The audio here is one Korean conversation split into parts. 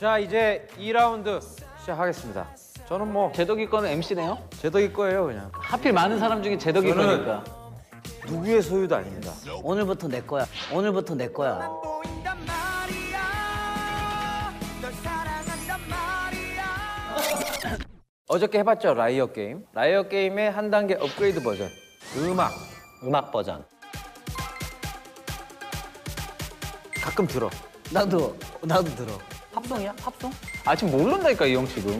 자 이제 2라운드 시작하겠습니다. 저는 뭐 재덕이 거는 MC네요? 재덕이 거예요 그냥. 하필 많은 사람 중에 재덕이 저는- 거니까. 누구의 소유도 아닙니다. 오늘부터 내 거야. 오늘부터 내 거야. 어저께 해봤죠 liar 게임. liar 게임의 한 단계 업그레이드 버전. 음악 음악 버전. 가끔 들어. 나도 나도 들어. 팝송이야? 팝송? 아 지금 모른다니까 이 형 지금.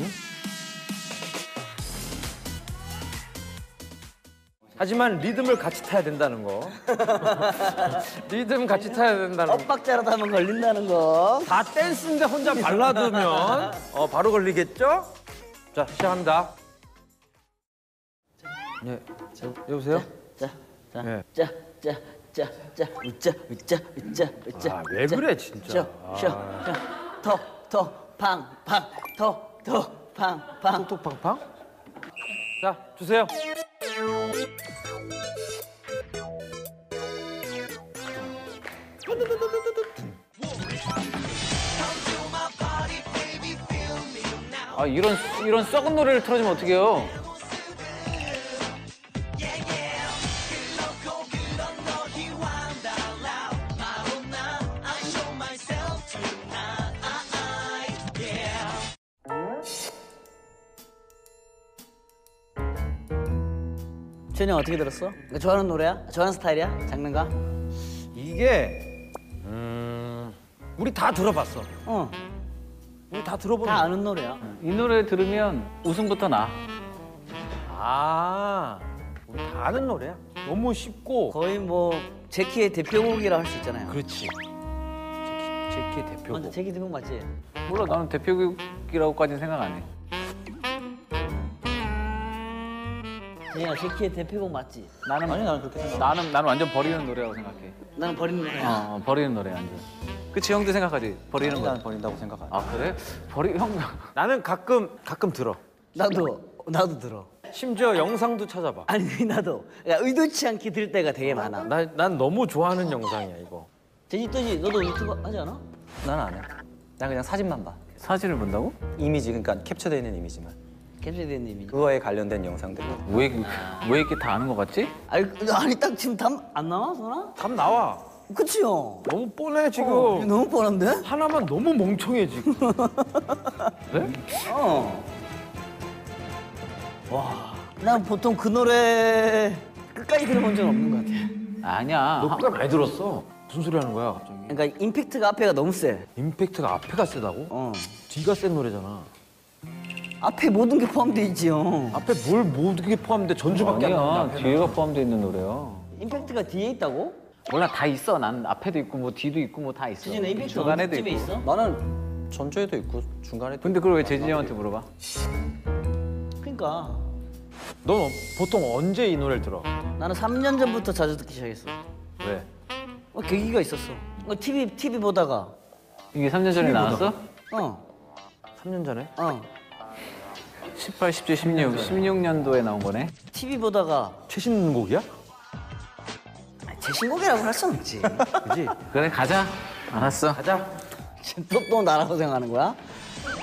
하지만 리듬을 같이 타야 된다는 거. 리듬 같이 타야 된다는 거. 엇박자라도 하면 걸린다는 거. 다 댄스인데 혼자 발라두면 어, 바로 걸리겠죠? 자 시작합니다. 네. 여보세요? 자, 자, 네. 자, 자, 자, 자, 웃자, 웃자, 웃자, 웃자. 아, 왜 자, 그래, 진짜. 쇼, 쇼, 쇼. 더, 더, 팡, 팡, 더, 더, 팡, 팡. 톡톡팡팡? 자 주세요. 아 이런 이런 썩은 노래를 틀어주면 어떡해요? 준이 어떻게 들었어? 좋아하는 노래야? 좋아하는 스타일이야? 장르가? 이게 음 우리 다 들어봤어. 어, 우리 다 들어보는. 다 아는 노래야. 이 노래 들으면 웃음부터 나. 아 우리 다 아는 노래야. 너무 쉽고. 거의 뭐 제키의 대표곡이라 할 수 있잖아요. 그렇지. 제키, 제키 대표곡. 맞아, 제키 대표곡 맞지? 몰라 나는 대표곡이라고까지는 생각 안 해. 제가 제키의 대표곡 맞지? 나는 아니 나는 그렇게 생각. 나는 나는 완전 버리는 노래라고 생각해. 나는 버리는 노래야. 어, 어, 버리는 노래 완전. 그치 형도 생각하지? 버리는 거. 버린다고 생각 안 해. 아 그래? 버리 형. 나는 가끔 가끔 들어. 나도, 나도 들어. 심지어 영상도 찾아봐. 아니 나도 그러니까 의도치 않게 들 때가 되게 많아. 나, 난 너무 좋아하는 영상이야 이거. 제주도지 너도 유튜브 하지 않아? 나는 안 해. 난 그냥 사진만 봐. 사진을 본다고? 이미지 그러니까 캡처되어 있는 이미지만. 이미. 그거에 관련된 영상들. 왜, 왜 이렇게 다 아는 거 같지? 아니, 아니 딱 지금 담안 나와 소나? 답 나와. 그치요. 너무 뻔해 지금. 어, 너무 뻔한데? 하나만 너무 멍청해 지금. 그래? 어. 와. 난 보통 그 노래 끝까지 들어본 적 없는 것 같아. 아니야. 너꽤 많이 들었어. 무슨 소리 하는 거야 갑자기? 그러니까 임팩트가 앞에가 너무 세. 임팩트가 앞에가 세다고? 어. 뒤가 센 노래잖아. 앞에 모든 게 포함돼 있지요. 앞에 뭘 모든 게 포함돼 전주밖에 안 아니야. 나온다. 뒤에가 포함되어 있는 노래야. 임팩트가 뒤에 있다고? 몰라 다 있어. 난 앞에도 있고 뭐 뒤도 있고 뭐 다 있어. 수진아 임팩트 중간에도 어디쯤에 있고. 있어? 나는 전주에도 있고 중간에도. 근데 그걸 왜 재진이 형한테 물어봐? 그러니까 넌 보통 언제 이 노래를 들어? 나는 3년 전부터 자주 듣기 시작했어. 왜? 어, 계기가 있었어. 어, TV TV 보다가 이게 3년 전에 나왔어? 어, 3년 전에? 어. 18, 17, 16. 16년도에 나온 거네. TV 보다가 최신 곡이야? 아, 제 신곡이라고 할순 없지. 그지? 그래 가자. 알았어. 가자. 또, 또 나라고 생각하는 거야?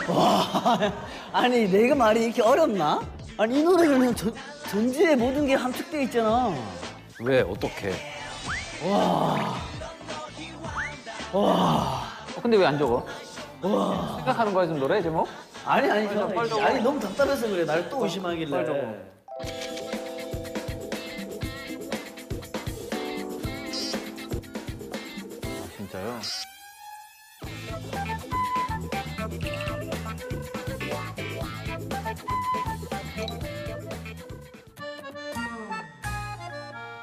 와, 아니 내가 말이 이렇게 어렵나? 아니 이 노래는 그냥 전, 전주의 모든 게 함축되어 있잖아. 왜? 어떻게? 어, 근데 왜 안 적어? 생각하는 거야 지금 노래 제목? 아니 아니 저, 빨리 적어. 아니 너무 답답해서 그래. 날 또 의심하길래. 빨리 적어. 아, 진짜요?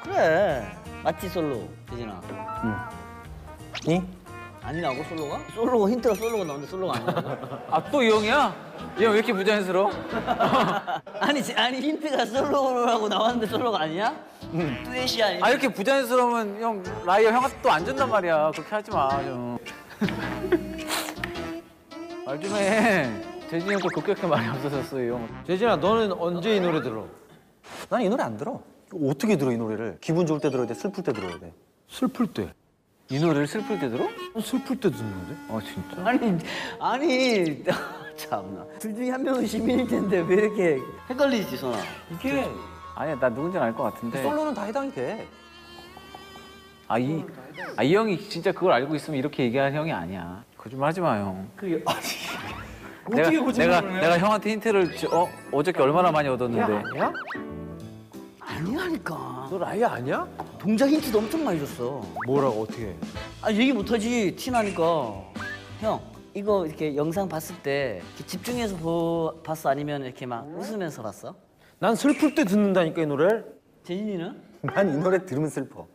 그래. 맞지 솔로, 대진아. 니? 아니라고 솔로가? 솔로가 힌트가 솔로가 나오는데 솔로가 아니야. 아 또 이 형이야? 이 형 왜 이렇게 부자연스러워? 아니 지- 아니 힌트가 솔로라고 나왔는데 솔로가 아니야? 응. 뚜엣이 아니야. 아 이렇게 부자연스러우면 형 liar 형한테 또 안 준단 말이야. 그렇게 하지 마 좀. 말좀 해. 재진이 형도 급격히 말이 없어졌어 이 형. 재진아 너는 언제 이 노래 들어? 난이 노래 안 들어. 어떻게 들어 이 노래를? 기분 좋을 때 들어야 돼, 슬플 때 들어야 돼. 슬플 때. 이 노래를 슬플 때 들어? 슬플 때 듣는데? 어 진짜? 아니 아니 참나 둘 중에 한 명은 시민일 텐데 왜 이렇게 헷갈리지 선아? 이게 아니야 나 누군지 알것 같은데 솔로는 다 해당이 돼. 아 이 아, 이 형이 진짜 그걸 알고 있으면 이렇게 얘기할 형이 아니야 거짓말 하지 마 형. 그게 아니 내가 어떻게 거짓말을 내가 해? 내가 형한테 힌트를 주- 어 어저께 얼마나 많이 얻었는데 아니야? 아니라니까 너 liar 아니야? 동작 힌트도 엄청 많이 줬어. 뭐라고 어떻게? 아 얘기 못하지 티 나니까 형 이거 이렇게 영상 봤을 때 이렇게 집중해서 보, 봤어 아니면 이렇게 막 웃으면서 봤어? 난 슬플 때 듣는다니까 이 노래를. 재진이는? 난 이 노래 들으면 슬퍼.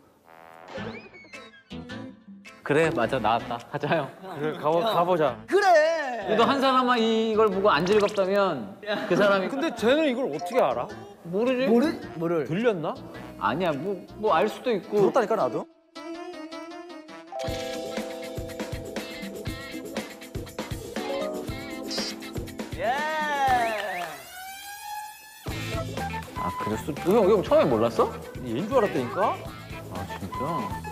그래 맞아 나왔다 하자 형. 그래 가보, 가보자. 그래. 그래도 한 사람만 이걸 보고 안 즐겁다면 그 사람이 근데 쟤는 이걸 어떻게 알아? 모르지? 뭐를 뭐를? 들렸나? 아니야 뭐 뭐 알 수도 있고 들었다니까 나도. 예. 아 그랬어? 형, 형 처음에 몰랐어? 얘인 줄 알았다니까? 아 진짜?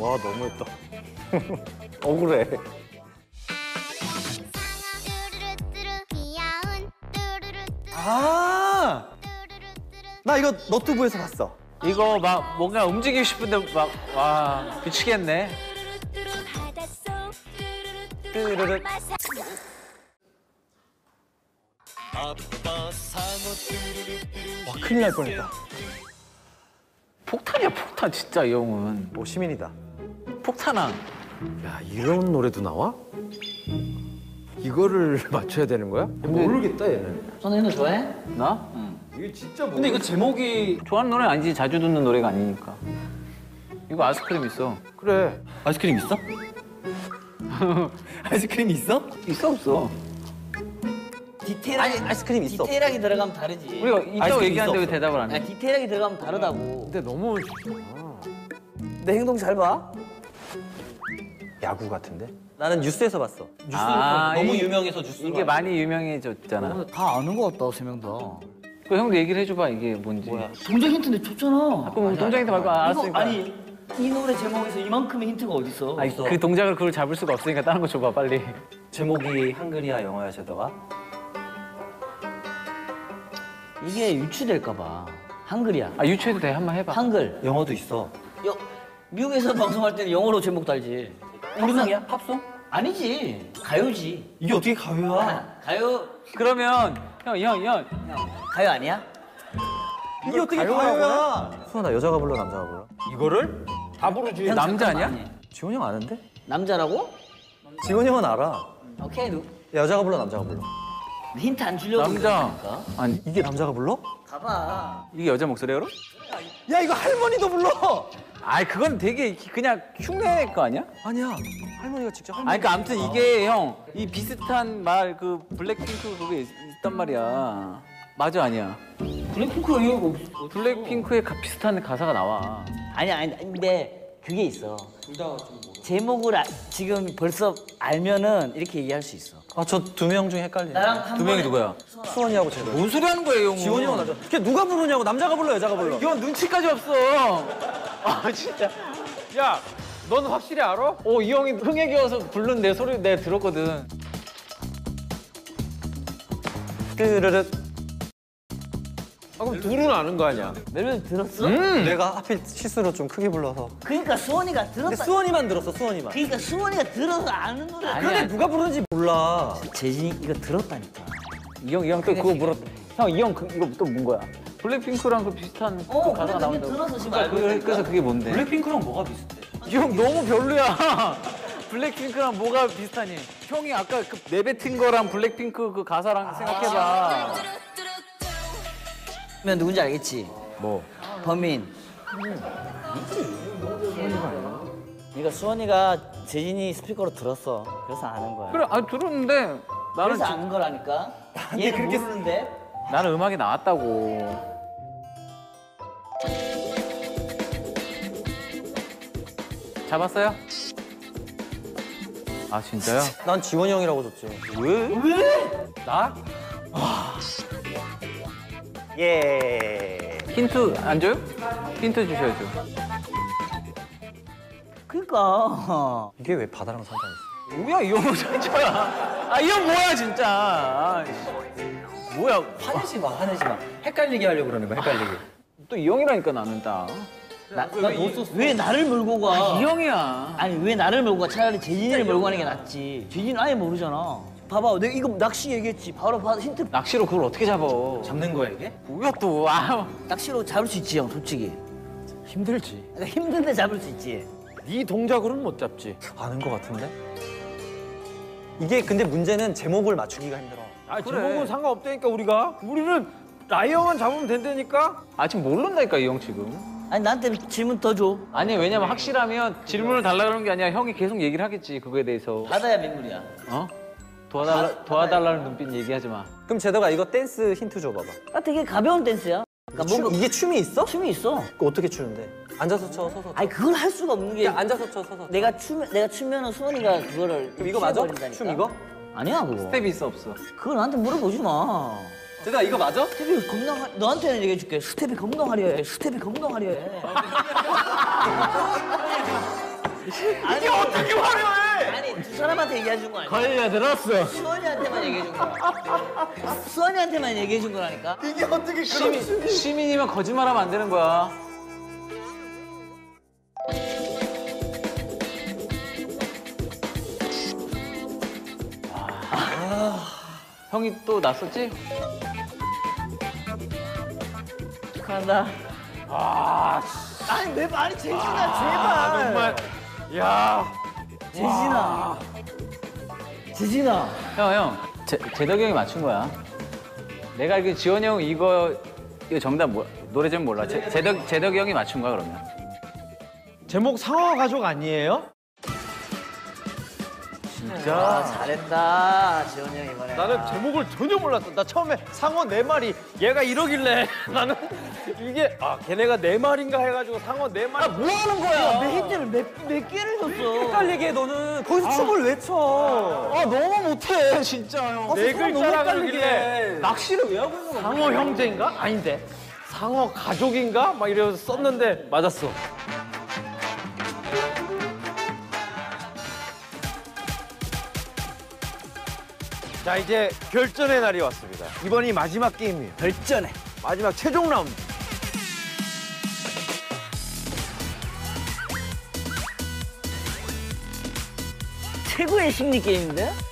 와 너무했다. 억울해. 아, 나 이거 너튜브에서 봤어. 이거 막 뭔가 움직이고 싶은데 막 와 미치겠네 와 큰일 날 뻔했다. 폭탄이야 폭탄 진짜 이 형은 오 시민이다. 폭탄아 야 이런 노래도 나와? 이거를 맞춰야 되는 거야? 모르겠다 얘는. 이거 좋아해? 나? 이게 진짜 뭐? 근데 이거 제목이 좋아하는 노래 아니지 자주 듣는 노래가 아니니까 이거 아이스크림 있어 그래. 아이스크림 있어? 아이스크림 있어? 있어 없어 디테일하게 아이스크림 있어. 디테일하게 들어가면 다르지. 우리가 있다고 얘기하는데 왜 대답을 안아 해? 디테일하게 들어가면 다르다고. 근데 너무 내 행동 잘 봐. 야구 같은데? 나는 뉴스에서 봤어. 뉴스 아, 너무 이- 유명해서 뉴스. 이게 많이 유명해졌잖아 다 아는 것 같다 세 명 다. 그 형도 얘기를 해줘봐 이게 뭔지 뭐야? 동작 힌트인데 줬잖아. 그럼 동작 힌트 말고 이거 알았으니까 아니 이 노래 제목에서 이만큼의 힌트가 어디 있어? 아니, 그 동작을 그걸 잡을 수가 없으니까 다른 거 줘봐 빨리 제목이 한글이야 영어야 제도가? 이게 유추될까 봐. 한글이야. 아 유추해도 돼 한번 해봐 한글. 영어도 있어. 여, 미국에서 방송할 때는 영어로 제목 달지. 팝송이야? 팝송? 아니지. 가요지. 이게 어떻게 가요야? 가요 그러면 형형형 가요 아니야? 이게 어떻게 가요야? 수아 여자가 불러 남자가 불러? 이거를 다 부르지. 형, 남자. 아니야? 지원이 형 아는데? 남자라고? 지원이 형은 알아. 오케이. 누, 여자가 불러 남자가 불러. 힌트 안 주려고 남자 그러니까. 아니 이게 남자가 불러? 가봐. 이게 여자 목소리야 그럼? 야 이거 할머니도 불러. 아이 그건 되게 그냥 흉내 거 아니야? 아니야. 할머니가 직접 할머니. 아니 그러니까 아무튼 이게 형 이 비슷한 말 그 블랙핑크 그게 있, 단 말이야 맞아 아니야 블랙핑크 이거 없어. 블랙핑크의 가- 비슷한 가사가 나와 아니 아니 근데 그게 있어. 제목을 아- 지금 벌써 알면은 이렇게 얘기할 수 있어. 아 저 두 명 중에 헷갈리네. 나랑 한 두 명이 번에- 누구야? 수원이하고 제도. 뭔 소리 하는 거예요 형 지원이 형은 남자. 걔 누가 부르냐고 남자가 불러 여자가 불러. 이건 눈치까지 없어 아 진짜 야, 넌 확실히 알아? 어이 형이 흥에 겨워서 부른 내 소리 내가 들었거든 르르르. 아, 그럼 둘은 아는 거 아니야? 멜로디 들었어? 내가 하필 실수로 좀 크게 불러서. 그러니까 수원이가 근데 들었다. 수원이만 들었어 수원이만. 그러니까 수원이가 들어서 아는 노래 아니야. 아니야. 누가 부르는지 몰라. 재진이 이거 들었다니까. 이 형 이 형 또 그거 물었 형 이 형 그, 이거 또뭔 거야 블랙핑크랑 그 비슷한 그 어, 가사가 그래, 그게 나온다고 들어서 지금 그러니까 알고 있으니까. 그래서 그게 뭔데 블랙핑크랑 뭐가 비슷해? 이 형 너무 별로야. 블랙핑크랑 뭐가 비슷하니? 형이 아까 그 내뱉은 거랑 블랙핑크 그 가사랑 생각해봐. 그러면 누군지 알겠지? 뭐? 범인. 이거 수원이가 재진이 스피커로 들었어. 그래서 아는 거야. 그래, 아 들었는데 나는 그래서 지- 아는 거라니까. 얘 그렇게 모르는데. 나는 음악이 나왔다고. 잡았어요? 아 진짜요? 난 지원이 형이라고 줬지. 나? 예. 힌트 안 줘요? 힌트 주셔야죠. 그러니까 이게 왜 바다랑 산다 했어? 뭐야 이 형 진짜. 아 이 형 뭐야 진짜. 아, 씨. 뭐야 화내지 마, 화내지 마. 헷갈리게 하려고 그러는 거야, 헷갈리게. 또 이 형이라니까 나는 딱. 왜 나를 몰고 가? 이 형이야. 아니 왜 나를 몰고 가? 차라리 재진이를 몰고 가는 게 낫지. 재진이 아예 모르잖아. 봐봐, 내가 이거 낚시 얘기했지. 바로 봐 힌트. 낚시로 그걸 어떻게 잡아? 잡는 거야, 이게? 뭐야 또? 아, 낚시로 잡을 수 있지, 형, 솔직히. 힘들지. 그러니까 힘든데 잡을 수 있지. 네 동작으로는 못 잡지. 아는 것 같은데? 이게 근데 문제는 제목을 맞추기가 힘들어. 아, 제목은 상관없다니까, 우리가. 우리는 liar만 잡으면 된다니까? 아 지금 모른다니까 이 형 지금. 아니 나한테 질문 더 줘. 아니 왜냐면 확실하면 질문을 달라 그러는 게 아니라 형이 계속 얘기를 하겠지 그거에 대해서. 바다야 민물이야. 어? 도와달라 도와달라는 눈빛 얘기하지 마. 그럼 제덕아 이거 댄스 힌트 줘봐봐. 아 되게 가벼운 댄스야. 그러니까 춤, 뭔가 이게 춤이 있어? 춤이 있어. 그거 어떻게 추는데? 앉아서 쳐, 서서 쳐. 아니 그걸 할 수가 없는 게 야, 앉아서 쳐, 서서 쳐. 내가 추면 내가 추면은 수원이가 그거를 그럼 이거 맞아? 춤 이거? 아니야 그거. 스텝이 있어 없어? 그거 나한테 물어보지 마. 제덕아 이거 맞아? 스텝이 겁나 화... 너한테는 얘기해줄게. 스텝이 겁나 화려해. 스텝이 겁나 화려해. 이게 어떻게 화려해? 아니 두 사람한테 얘기해준 거 아니야? 걸려들었어. 수원이한테만 얘기해준 거야. 수원이한테만 얘기해준 거라니까. 시민 시민이면 거짓말하면 안 되는 거야. 아, 형이 또 났었지? 축하한다. 아, 아니 내 말이 재진아 제발. 정말. 야 재진아. 재진아. 형, 형. 제, 제덕이 형이 맞춘 거야. 내가 알기로 지원이 형 이거 이거 정답 뭐 노래 좀 몰라. 제, 제덕 제덕이 형이 맞춘 거야 그러면. 제목 상어 가족 아니에요? 야 잘했다 지원이 형 이번에. 나는 제목을 전혀 몰랐어. 나 처음에 상어 네 마리, 얘가 이러길래 나는 이게 아 걔네가 네 마리인가 해가지고 상어 네 마리. 뭐 하는 거야? 내 힌트를 몇, 몇 개를 줬어. 헷갈리게 해, 너는. 거기서 춤을 왜 춰? 아 너무 못해 진짜 형. 네 글자라 그러길래 낚시를 왜 하고 있는 거야? 상어 형제인가? 아닌데 상어 가족인가? 막 이러면서 썼는데 맞았어. 자 이제 결전의 날이 왔습니다. 이번이 마지막 게임이에요. 결전해. 마지막 최종 라운드. 최고의 심리 게임인데?